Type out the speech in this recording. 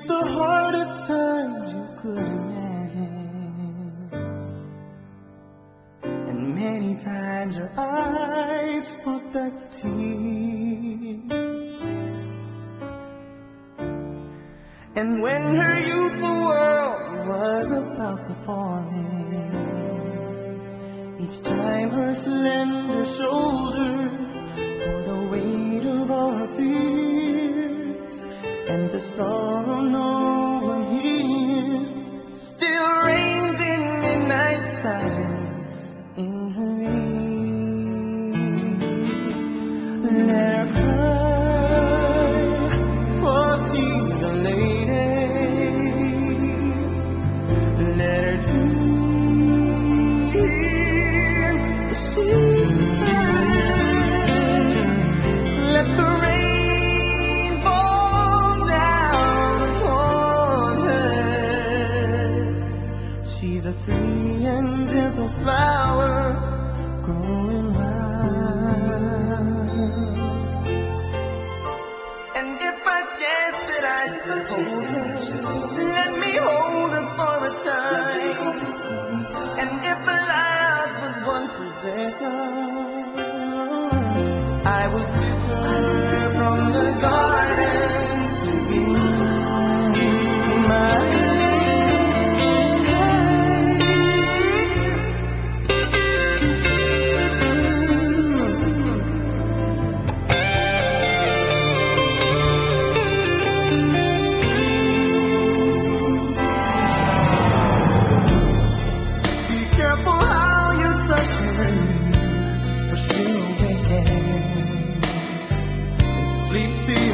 Faced the hardest times you could imagine. And many times her eyes brought back tears. And when her youthful world was about to fall in, each time her slender shoulders bore the weight of her fears, and the sorrow oh, no She's a free and gentle flower growing wild. And if I chance that I should hold her, let me hold her for a time. And if life was one possession, I would sleep's